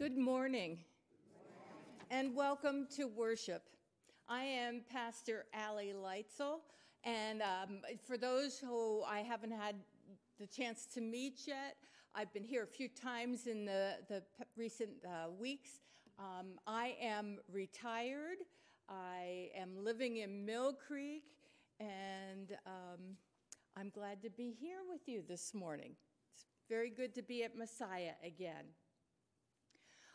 Good morning and welcome to worship. I am Pastor Allie Leitzel, and um, for those who I haven't had the chance to meet yet, I've been here a few times in the, the recent uh, weeks. Um, I am retired. I am living in Mill Creek, and um, I'm glad to be here with you this morning. It's very good to be at Messiah again.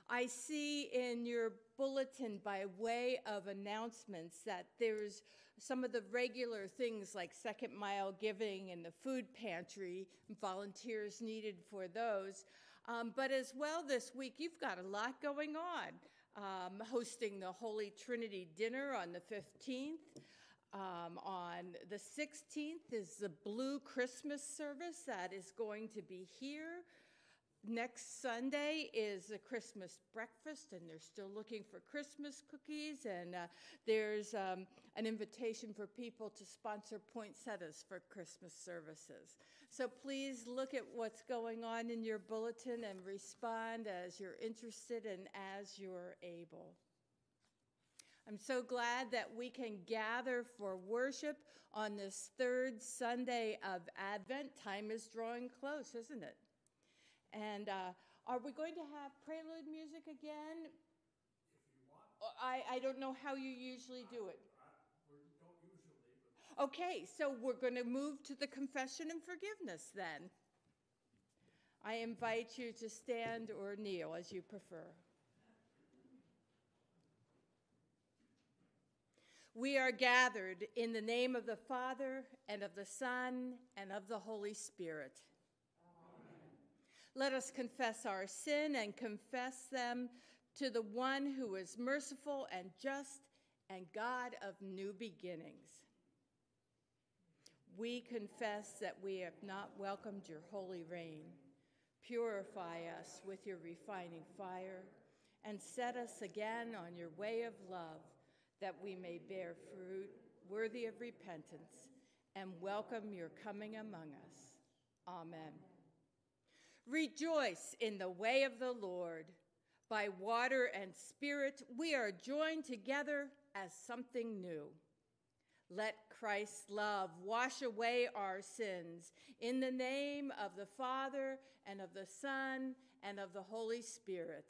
I see in your bulletin by way of announcements that there's some of the regular things like second mile giving and the food pantry, volunteers needed for those. Um, but as well this week, you've got a lot going on. Um, hosting the Holy Trinity dinner on the 15th. Um, on the 16th is the Blue Christmas service that is going to be here next Sunday is a Christmas breakfast, and they're still looking for Christmas cookies. And uh, there's um, an invitation for people to sponsor poinsettias for Christmas services. So please look at what's going on in your bulletin and respond as you're interested and as you're able. I'm so glad that we can gather for worship on this third Sunday of Advent. Time is drawing close, isn't it? And uh, are we going to have prelude music again? I, I don't know how you usually do it. Okay, so we're going to move to the confession and forgiveness then. I invite you to stand or kneel as you prefer. We are gathered in the name of the Father, and of the Son, and of the Holy Spirit. Let us confess our sin and confess them to the one who is merciful and just and God of new beginnings. We confess that we have not welcomed your holy reign. Purify us with your refining fire and set us again on your way of love that we may bear fruit worthy of repentance and welcome your coming among us. Amen. Rejoice in the way of the Lord. By water and spirit, we are joined together as something new. Let Christ's love wash away our sins. In the name of the Father, and of the Son, and of the Holy Spirit.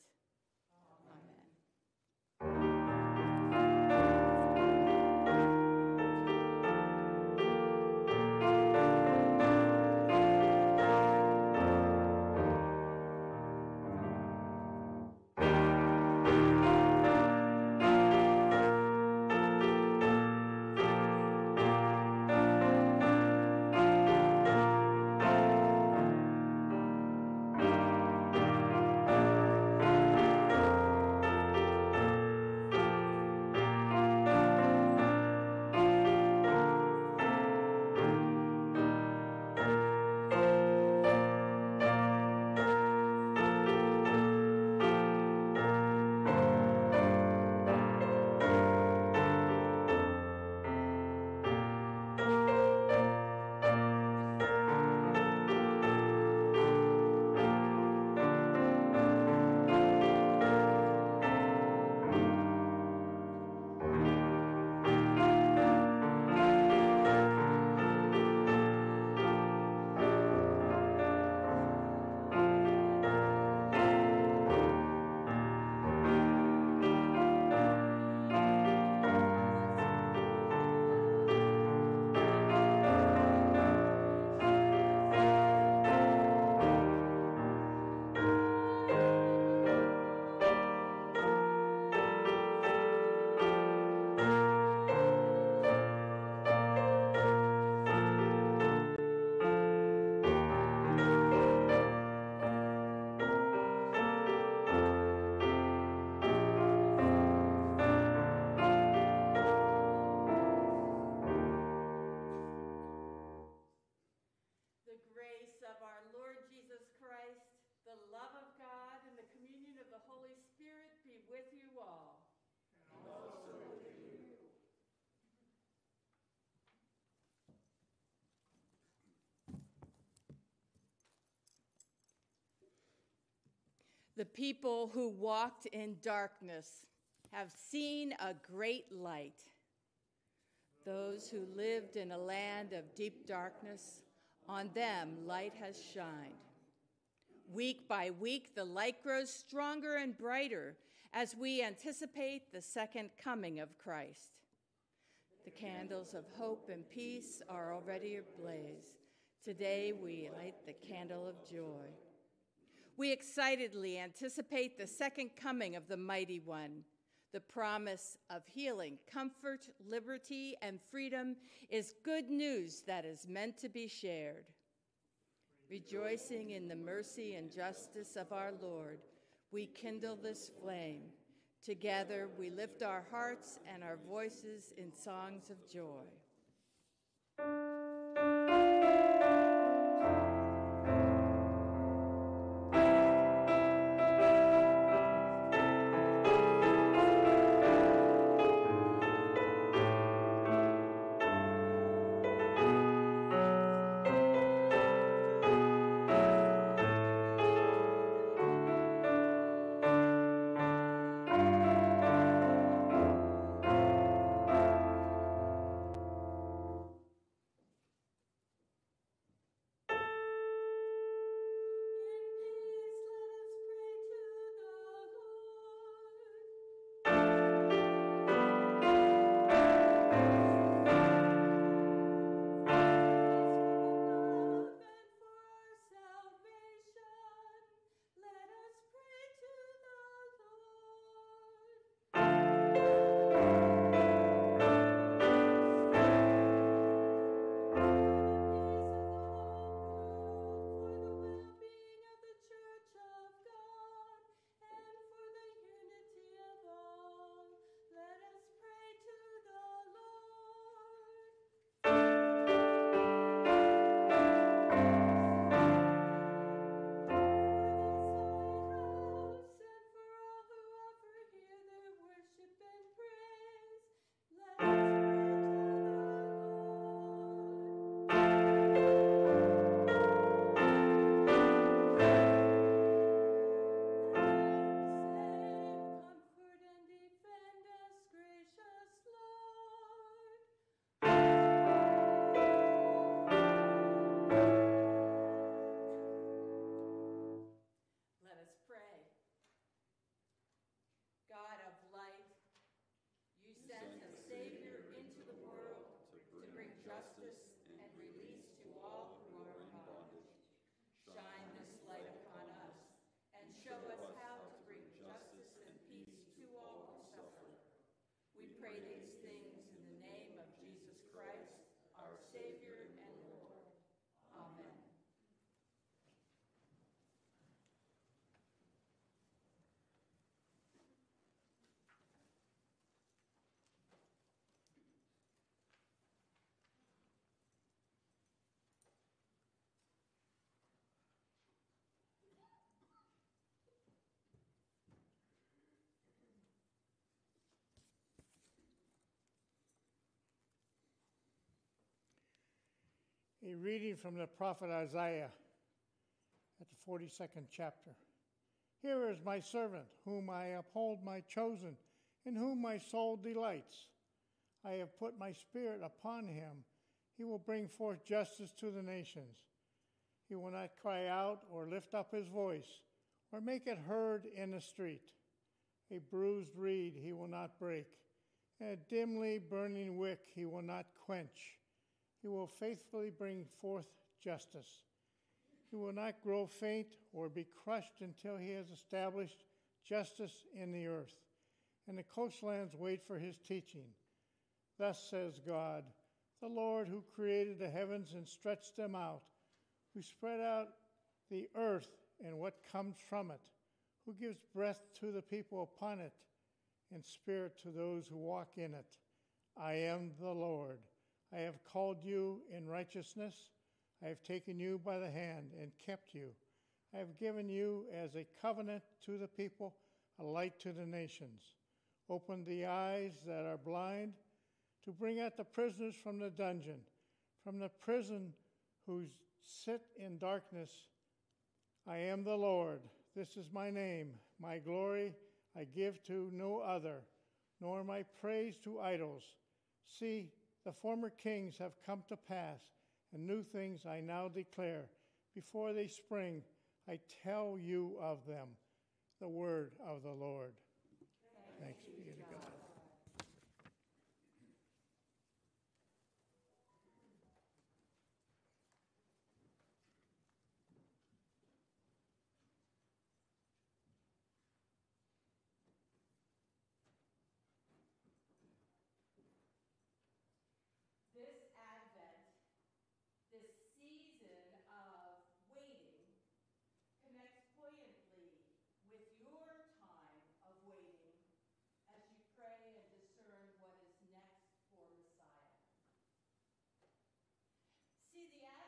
People who walked in darkness have seen a great light. Those who lived in a land of deep darkness, on them light has shined. Week by week, the light grows stronger and brighter as we anticipate the second coming of Christ. The candles of hope and peace are already ablaze. Today we light the candle of joy. We excitedly anticipate the second coming of the Mighty One. The promise of healing, comfort, liberty, and freedom is good news that is meant to be shared. Rejoicing in the mercy and justice of our Lord, we kindle this flame. Together we lift our hearts and our voices in songs of joy. A reading from the prophet Isaiah at the 42nd chapter. Here is my servant, whom I uphold, my chosen, in whom my soul delights. I have put my spirit upon him. He will bring forth justice to the nations. He will not cry out or lift up his voice or make it heard in the street. A bruised reed he will not break, and a dimly burning wick he will not quench he will faithfully bring forth justice. He will not grow faint or be crushed until he has established justice in the earth, and the coastlands wait for his teaching. Thus says God, the Lord who created the heavens and stretched them out, who spread out the earth and what comes from it, who gives breath to the people upon it, and spirit to those who walk in it. I am the Lord. I have called you in righteousness. I have taken you by the hand and kept you. I have given you as a covenant to the people, a light to the nations. Open the eyes that are blind, to bring out the prisoners from the dungeon, from the prison who sit in darkness. I am the Lord. This is my name. My glory I give to no other, nor my praise to idols. See, the former kings have come to pass, and new things I now declare. Before they spring, I tell you of them. The word of the Lord. Thanks. Thanks. see the attic?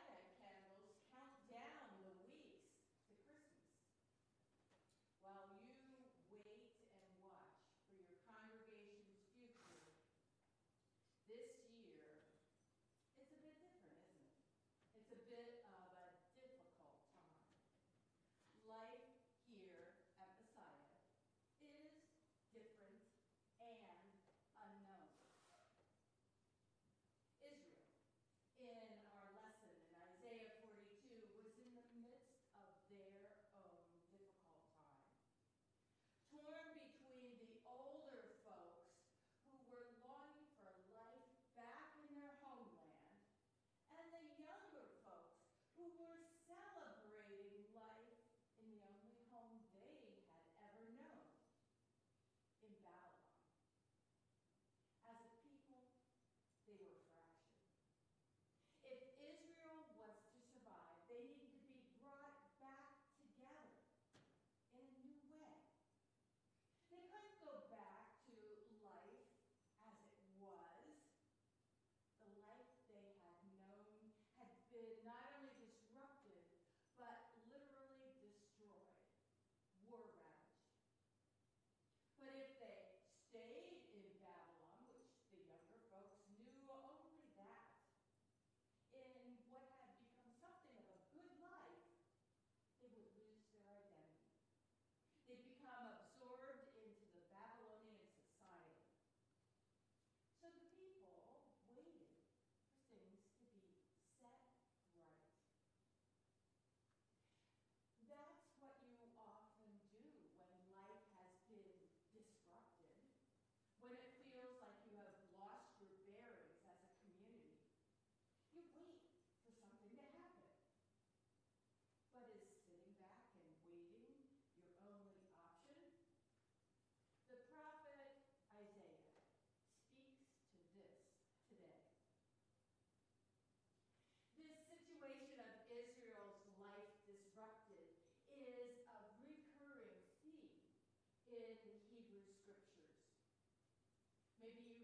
maybe you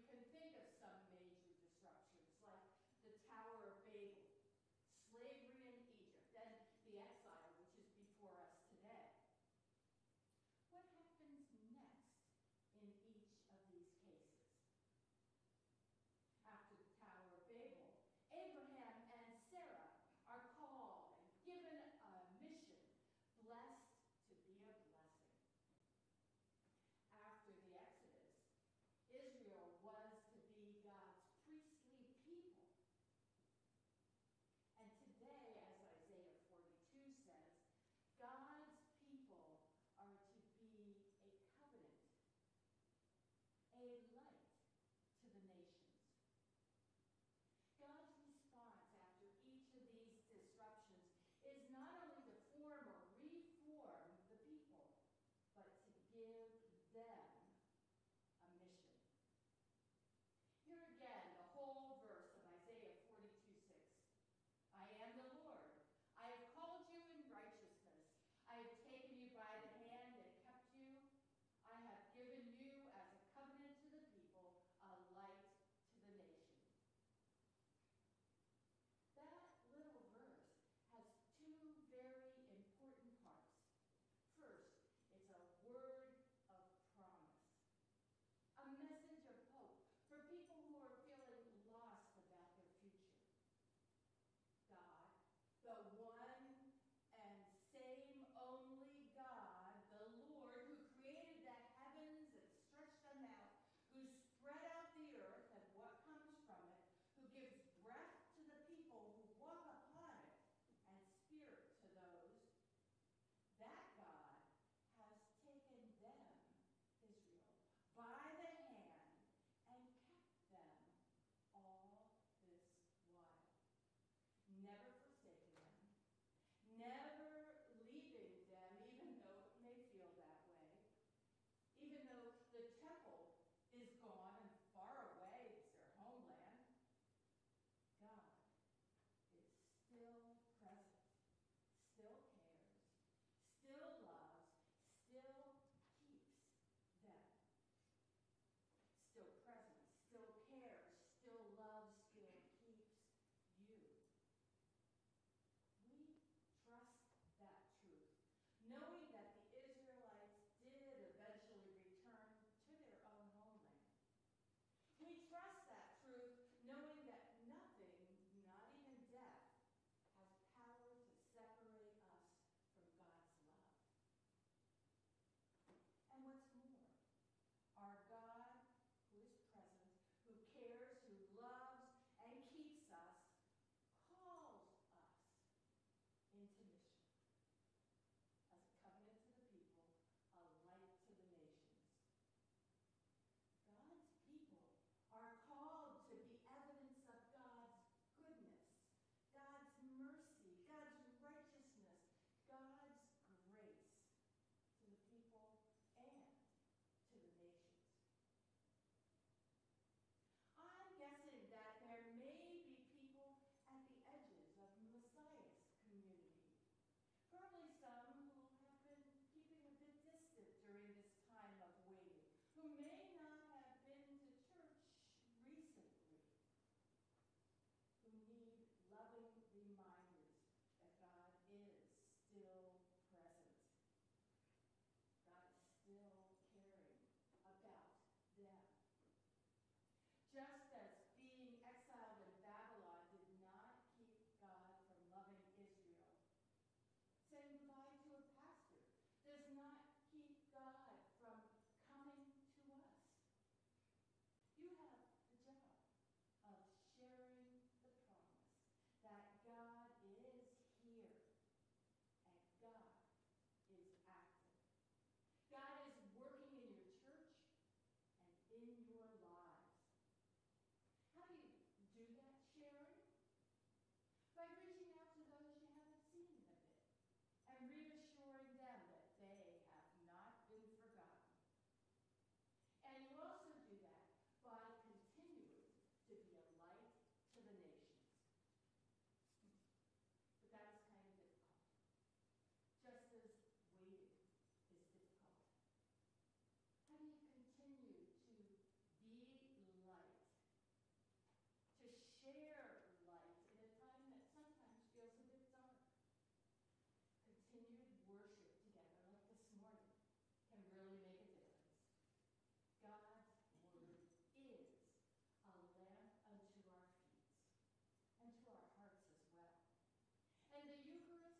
in the Eucharist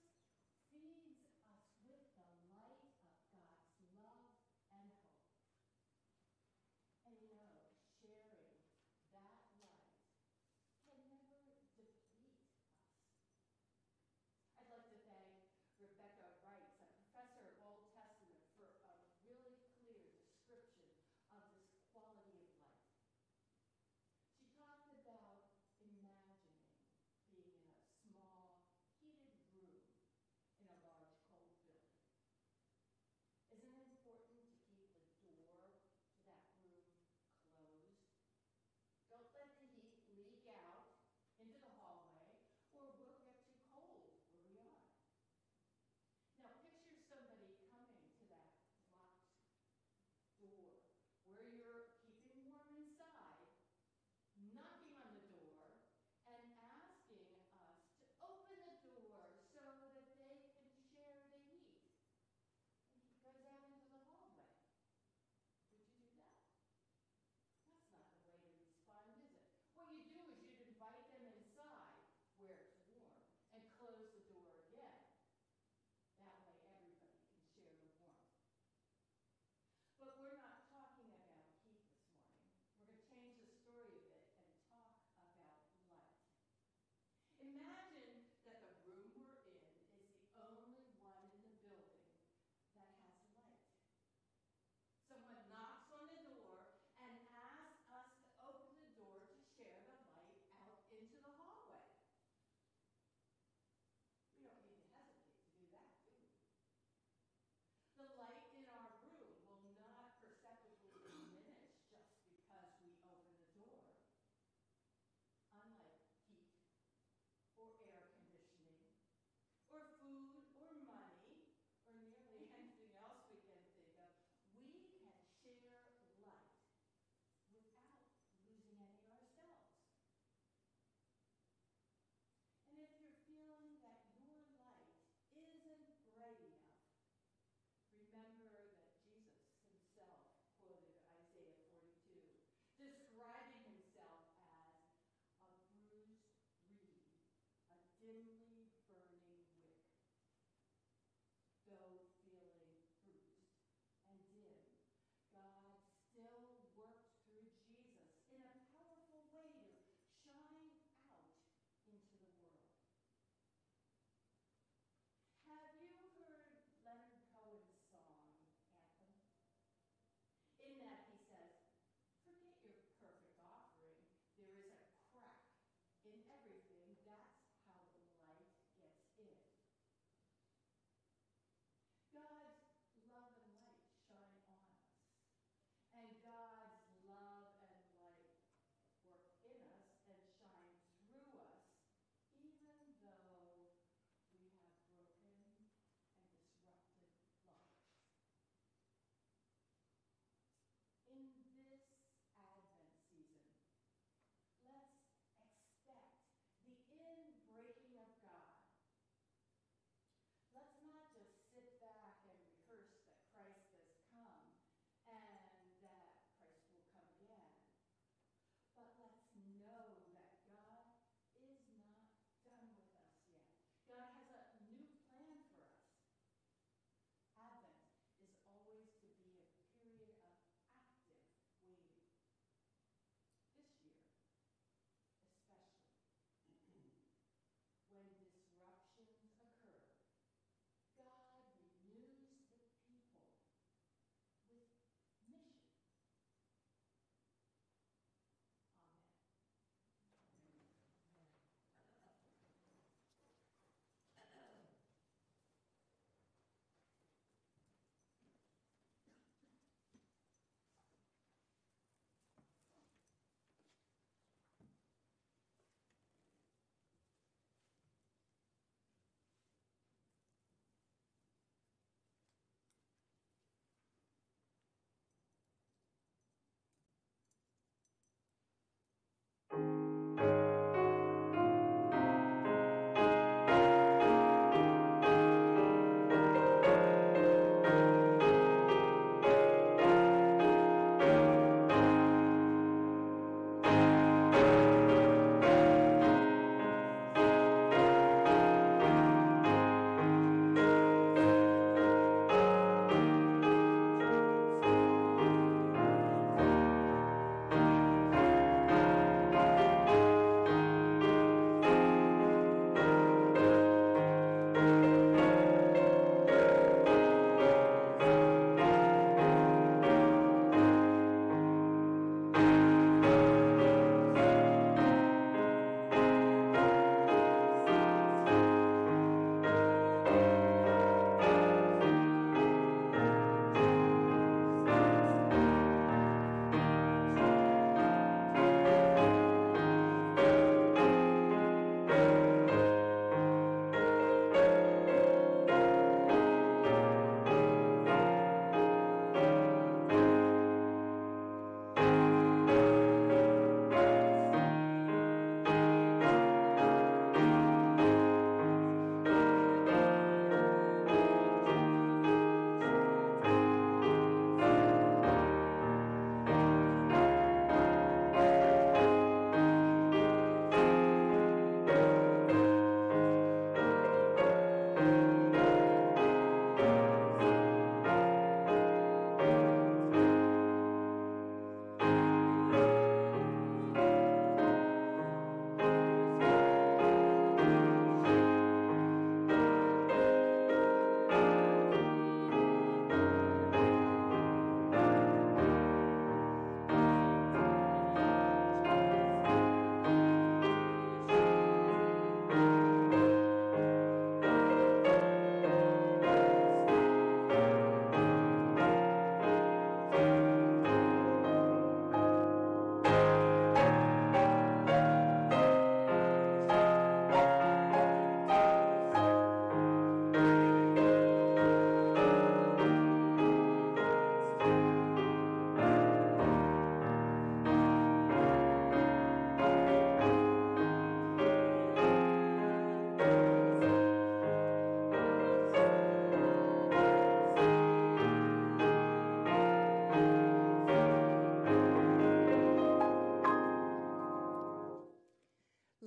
in that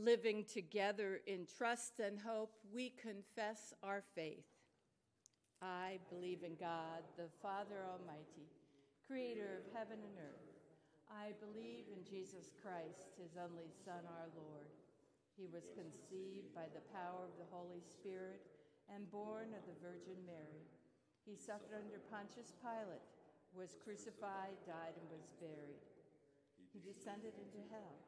living together in trust and hope, we confess our faith. I believe in God, the Father Almighty, creator of heaven and earth. I believe in Jesus Christ, his only Son, our Lord. He was conceived by the power of the Holy Spirit and born of the Virgin Mary. He suffered under Pontius Pilate, was crucified, died, and was buried. He descended into hell.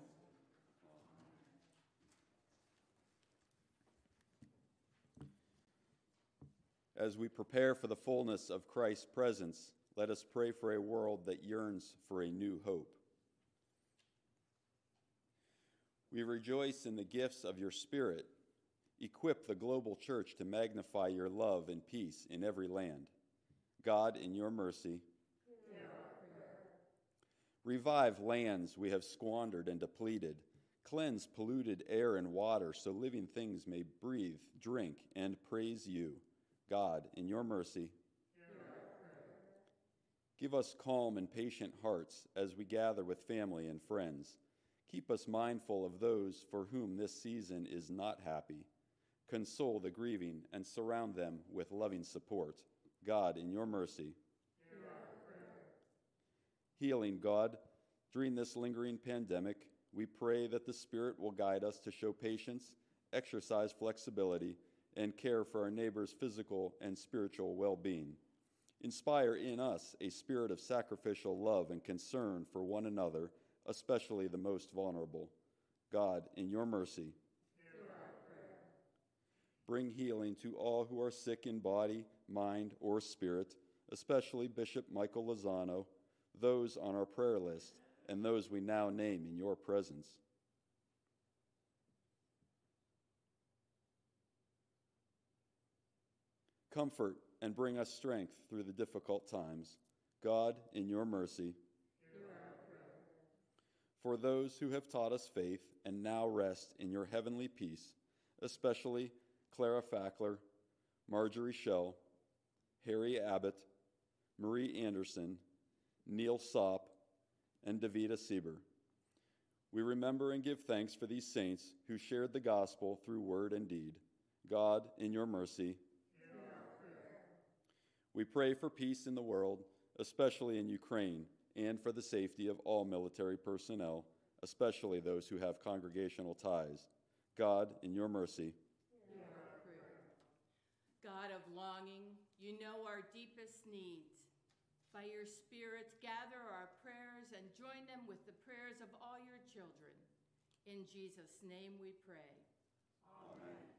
As we prepare for the fullness of Christ's presence, let us pray for a world that yearns for a new hope. We rejoice in the gifts of your Spirit. Equip the global church to magnify your love and peace in every land. God, in your mercy, revive lands we have squandered and depleted. Cleanse polluted air and water so living things may breathe, drink, and praise you. God, in your mercy, give us calm and patient hearts as we gather with family and friends. Keep us mindful of those for whom this season is not happy. Console the grieving and surround them with loving support. God, in your mercy, healing, God, during this lingering pandemic, we pray that the Spirit will guide us to show patience, exercise flexibility, and care for our neighbor's physical and spiritual well being. Inspire in us a spirit of sacrificial love and concern for one another, especially the most vulnerable. God, in your mercy, bring healing to all who are sick in body, mind, or spirit, especially Bishop Michael Lozano, those on our prayer list, and those we now name in your presence. Comfort and bring us strength through the difficult times. God, in your mercy, for those who have taught us faith and now rest in your heavenly peace, especially Clara Fackler, Marjorie Shell, Harry Abbott, Marie Anderson, Neil Sopp, and Davida Sieber. We remember and give thanks for these saints who shared the gospel through word and deed. God, in your mercy, we pray for peace in the world, especially in Ukraine, and for the safety of all military personnel, especially those who have congregational ties. God, in your mercy, God of longing, you know our deepest needs. By your Spirit, gather our prayers and join them with the prayers of all your children. In Jesus' name we pray. Amen.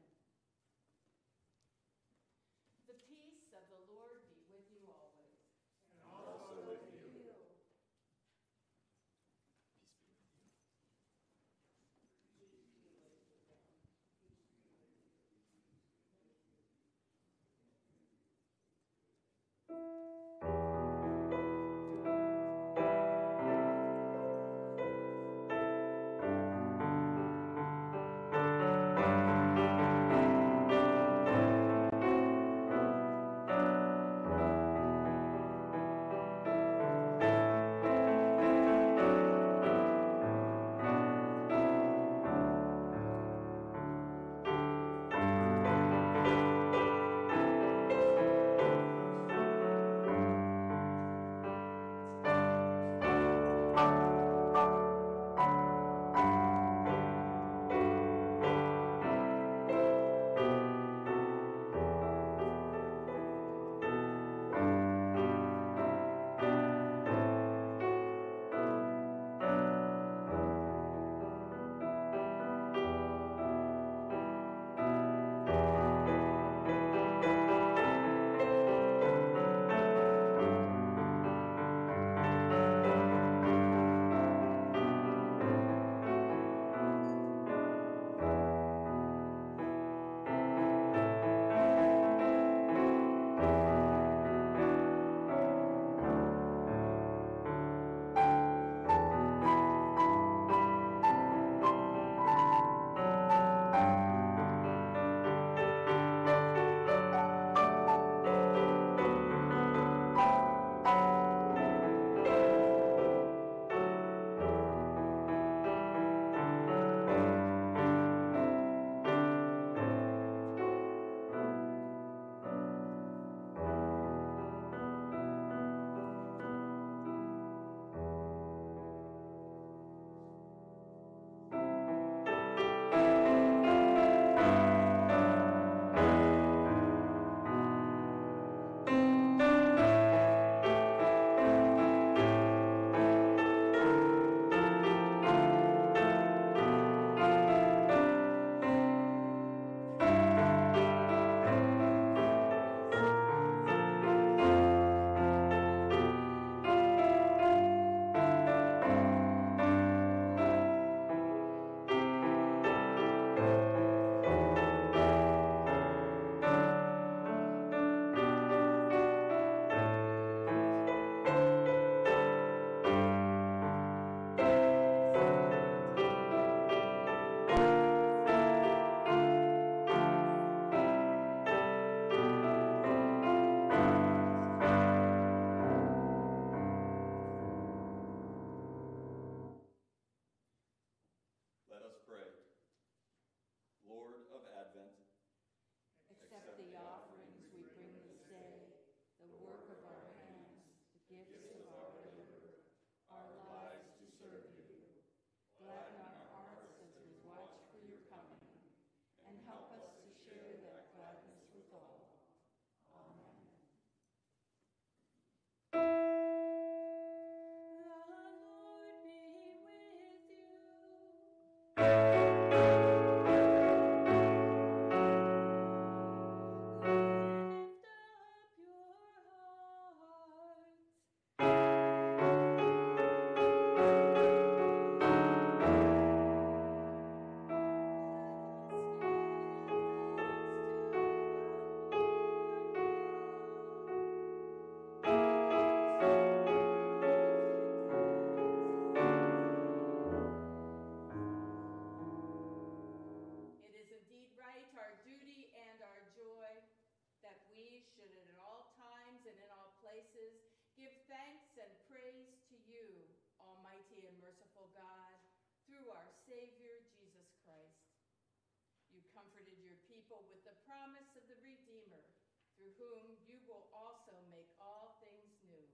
People with the promise of the Redeemer, through whom you will also make all things new,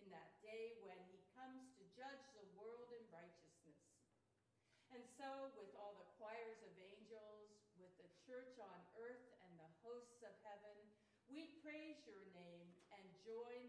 in that day when he comes to judge the world in righteousness. And so, with all the choirs of angels, with the church on earth and the hosts of heaven, we praise your name and join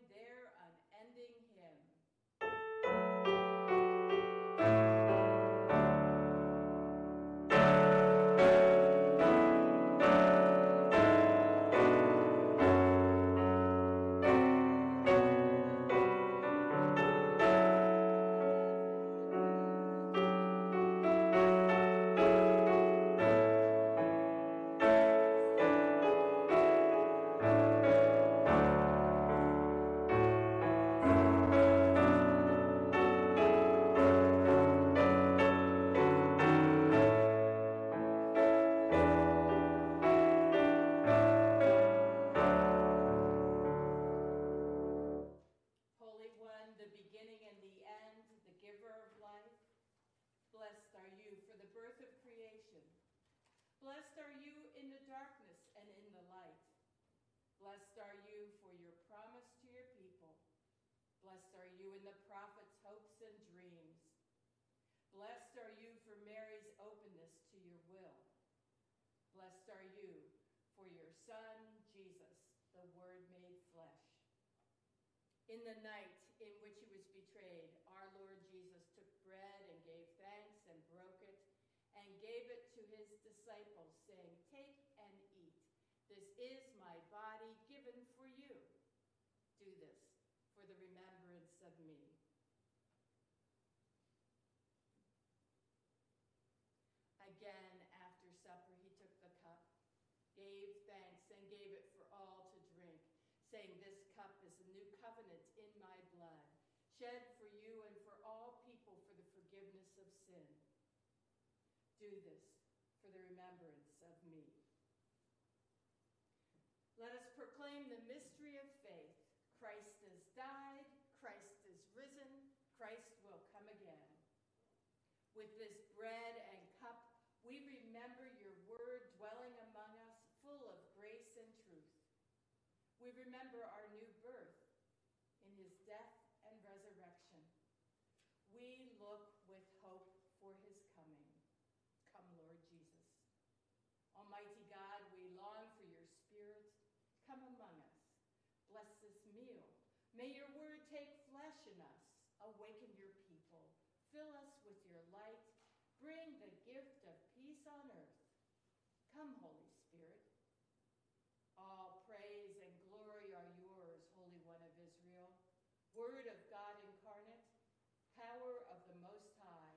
Blessed are you for your promise to your people. Blessed are you in the prophet's hopes and dreams. Blessed are you for Mary's openness to your will. Blessed are you for your Son, Jesus, the Word made flesh. In the night in which he was betrayed, our Lord Jesus took bread and gave thanks and broke it and gave it to his disciples, saying, Take and eat. This is my body given for you. Do this for the remembrance of me. Again, after supper, he took the cup, gave thanks, and gave it for all to drink saying, This cup is a new covenant in my blood, shed for you and for all people for the forgiveness of sin. Do this for the remembrance of me. Let us proclaim the mystery of faith. Christ has died, Christ is risen, Christ will come again. With this bread and cup, we remember your word dwelling among us, full of grace and truth. We remember our new birth in his death and resurrection. We look with hope for his coming. Come, Lord Jesus. Almighty God, we long for your spirit. Come among us. Bless this meal. May your word take flesh in us. Awaken your people. Fill us with your light. Bring the gift of peace on earth. Come, Holy Spirit. All praise and glory are yours, Holy One of Israel, Word of God incarnate, power of the Most High,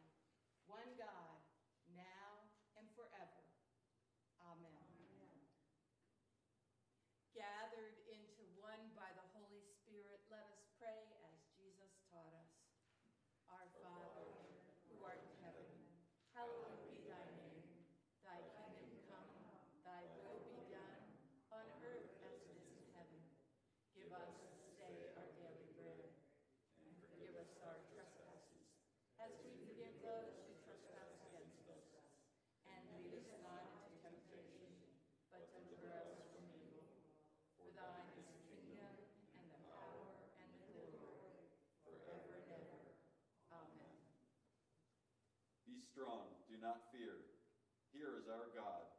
one God, now and forever. Amen. Amen. Gathered into one by the Holy Spirit, let us pray as Jesus taught us. Our Father, who art in heaven, hallowed be thy name. Thy kingdom come, thy will be done on earth as it is in heaven. Give us this day our daily bread, and forgive us our trespasses, as we forgive those who trespass against us. And lead us not into temptation, but deliver us from evil. For thine is the kingdom, and the power, and the glory, forever and ever. Amen. Be strong, do not fear. Here is our God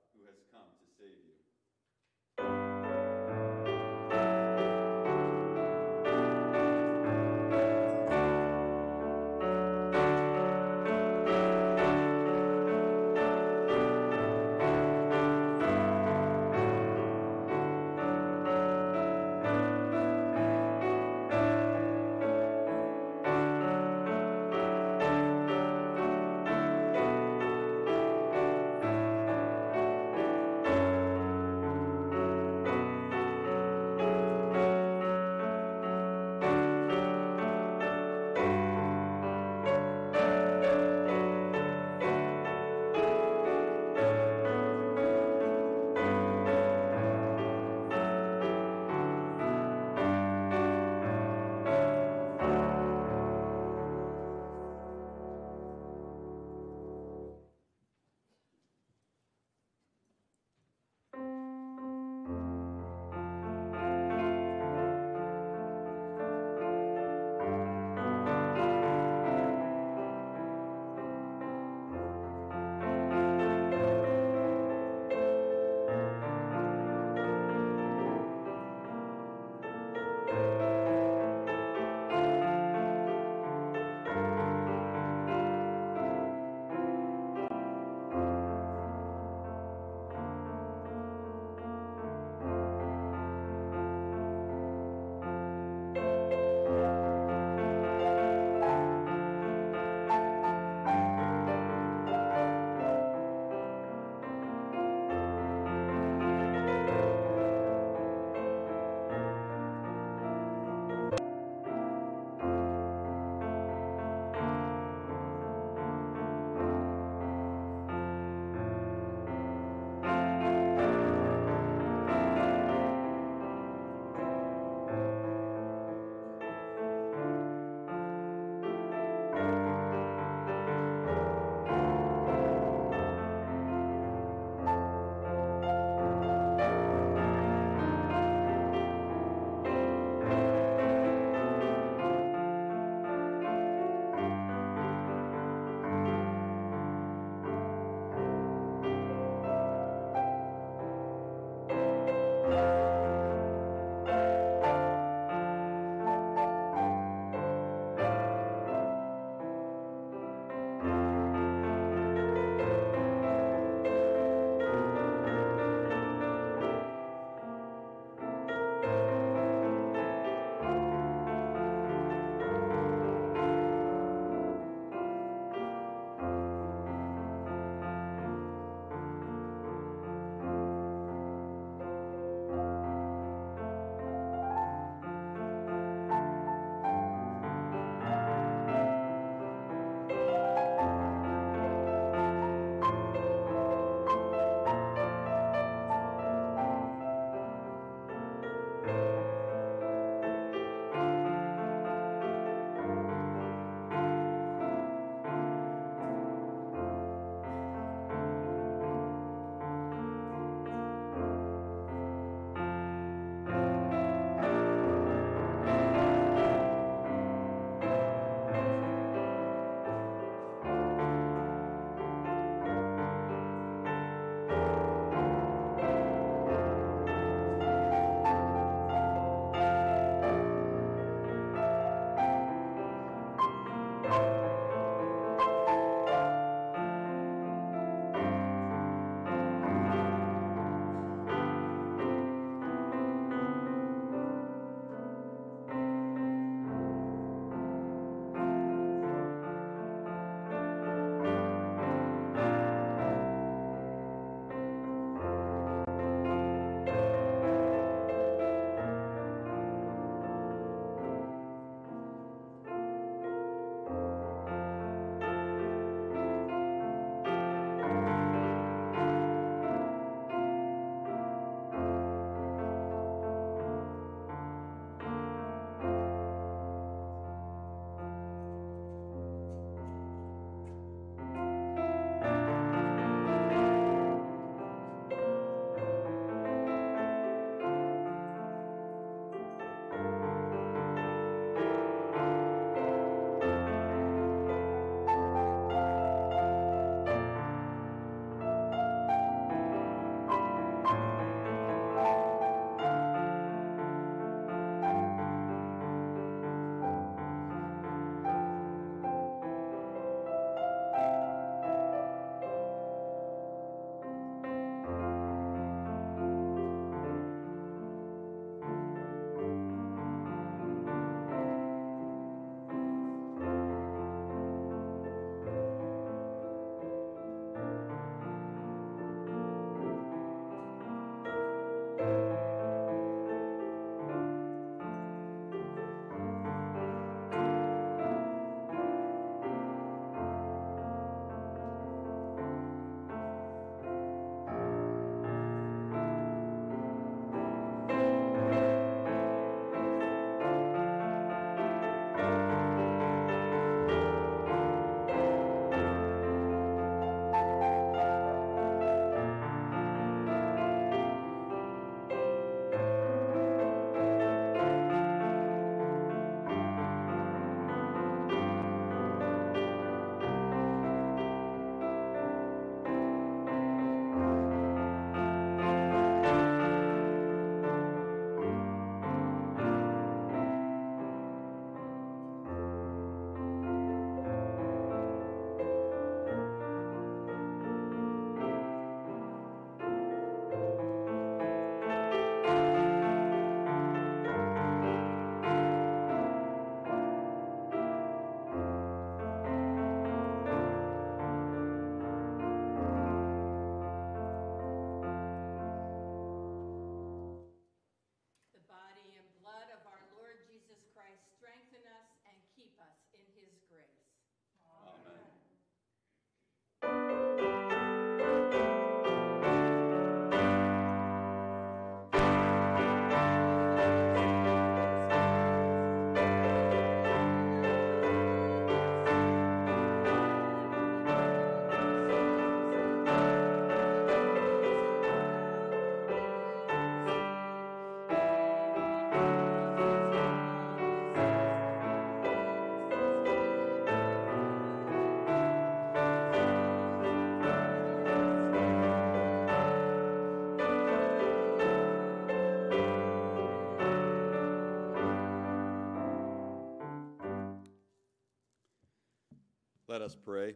Let us pray.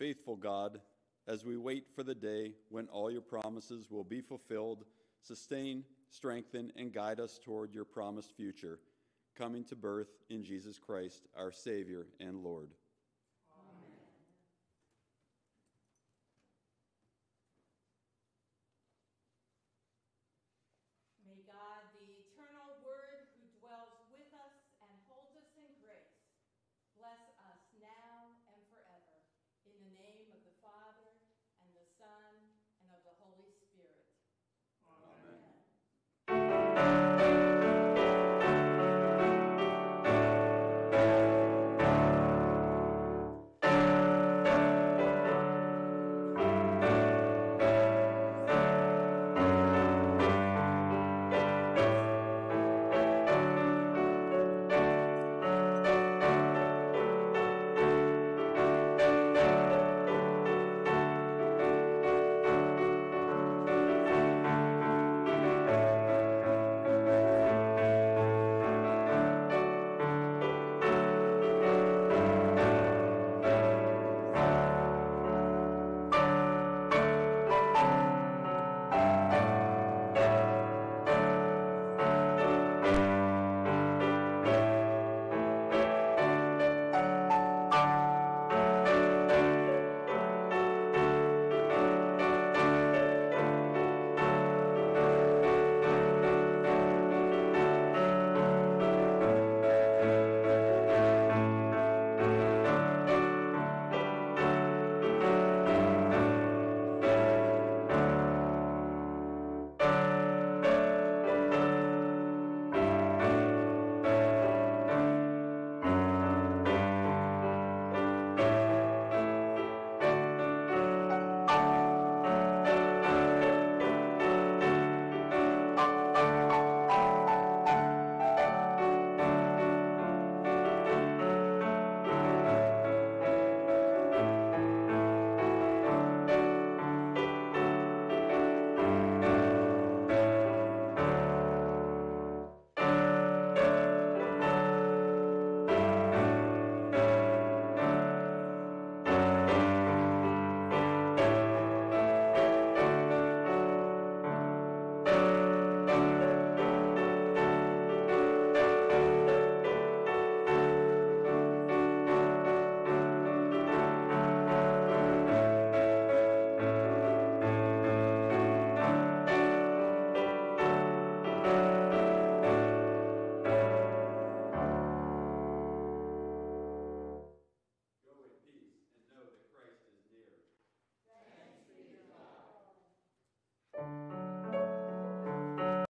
Faithful God, as we wait for the day when all your promises will be fulfilled, sustain, strengthen, and guide us toward your promised future, coming to birth in Jesus Christ, our Savior and Lord.